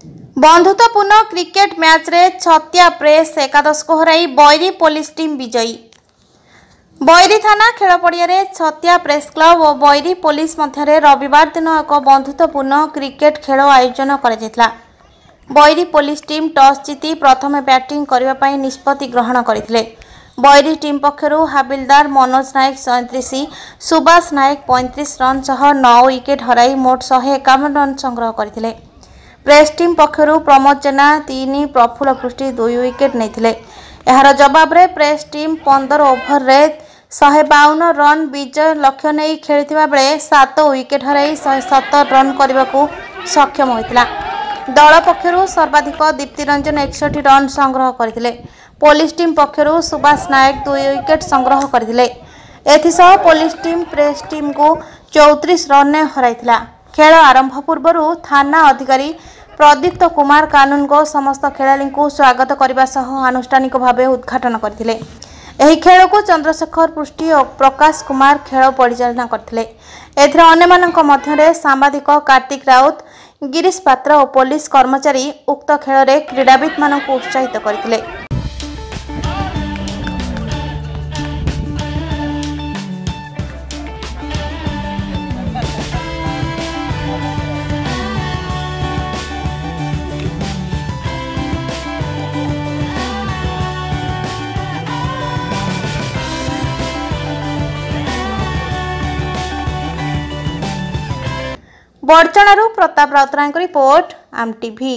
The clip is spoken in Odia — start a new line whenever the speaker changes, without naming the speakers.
ବନ୍ଧୁତ୍ୱପୂର୍ଣ୍ଣ କ୍ରିକେଟ ମ୍ୟାଚ୍ରେ ଛତିଆ ପ୍ରେସ୍ ଏକାଦଶକୁ ହରାଇ ବୈରୀ ପୋଲିସ ଟିମ୍ ବିଜୟୀ ବୈରୀ ଥାନା ଖେଳ ପଡ଼ିଆରେ ଛତିଆ ପ୍ରେସ୍ କ୍ଲବ ଓ ବୈରୀ ପୋଲିସ ମଧ୍ୟରେ ରବିବାର ଦିନ ଏକ ବନ୍ଧୁତ୍ୱପୂର୍ଣ୍ଣ କ୍ରିକେଟ ଖେଳ ଆୟୋଜନ କରାଯାଇଥିଲା। ବୈରୀ ପୋଲିସ ଟିମ୍ ଟସ୍ ଜିତି ପ୍ରଥମେ ବ୍ୟାଟିଂ କରିବା ପାଇଁ ନିଷ୍ପତ୍ତି ଗ୍ରହଣ କରିଥିଲେ। ବୈରୀ ଟିମ୍ ପକ୍ଷରୁ ହାବିଲଦାର ମନୋଜ ନାୟକ ସଇଁତିରିଶ ସୁବାସ ନାୟକ ପଇଁତିରିଶ ରନ୍ ସହ ନଅ ୱିକେଟ୍ ହରାଇ ମୋଟ ଶହେ ଏକାବନ ରନ୍ ସଂଗ୍ରହ କରିଥିଲେ। ପ୍ରେସ୍ ଟିମ୍ ପକ୍ଷରୁ ପ୍ରମୋଦ ଜେନା ତିନି ପ୍ରଫୁଲ୍ଲ ପୃଷ୍ଟି ଦୁଇ ୱିକେଟ୍ ନେଇଥିଲେ। ଏହାର ଜବାବରେ ପ୍ରେସ୍ ଟିମ୍ ପନ୍ଦର ଓଭରରେ ଶହେ ବାଉନ ରନ୍ ବିଜୟ ଲକ୍ଷ୍ୟ ନେଇ ଖେଳିଥିବା ବେଳେ ସାତ ୱିକେଟ୍ ହରାଇ ଶହେ ସତର ରନ୍ କରିବାକୁ ସକ୍ଷମ ହୋଇଥିଲା। ଦଳ ପକ୍ଷରୁ ସର୍ବାଧିକ ଦୀପ୍ତିରଞ୍ଜନ ଏକଷଠି ରନ୍ ସଂଗ୍ରହ କରିଥିଲେ। ପୋଲିସ ଟିମ୍ ପକ୍ଷରୁ ସୁବାସ ନାୟକ ଦୁଇ ୱିକେଟ୍ ସଂଗ୍ରହ କରିଥିଲେ। ଏଥିସହ ପୋଲିସ ଟିମ୍ ପ୍ରେସ୍ ଟିମ୍କୁ ଚଉତିରିଶ ରନ୍ରେ ହରାଇଥିଲା। ଖେଳ ଆରମ୍ଭ ପୂର୍ବରୁ ଥାନା ଅଧିକାରୀ ପ୍ରଦୀପ୍ତ କୁମାର କାନୁନଗୋ ସମସ୍ତ ଖେଳାଳିଙ୍କୁ ସ୍ୱାଗତ କରିବା ସହ ଆନୁଷ୍ଠାନିକ ଭାବେ ଉଦ୍ଘାଟନ କରିଥିଲେ। ଏହି ଖେଳକୁ ଚନ୍ଦ୍ରଶେଖର ପୃଷ୍ଟି ଓ ପ୍ରକାଶ କୁମାର ଖେଳ ପରିଚାଳନା କରିଥିଲେ। ଏଥିରେ ଅନ୍ୟମାନଙ୍କ ମଧ୍ୟରେ ସାମ୍ବାଦିକ କାର୍ତ୍ତିକ ରାଉତ ଗିରିଶ ପାତ୍ର ଓ ପୋଲିସ କର୍ମଚାରୀ ଉକ୍ତ ଖେଳରେ କ୍ରୀଡ଼ାବିତମାନଙ୍କୁ ଉତ୍ସାହିତ କରିଥିଲେ। ବଡ଼ଚଣାରୁ ପ୍ରତାପ ରାଉତରାୟଙ୍କ ରିପୋର୍ଟ ଆମ୍ ଟିଭି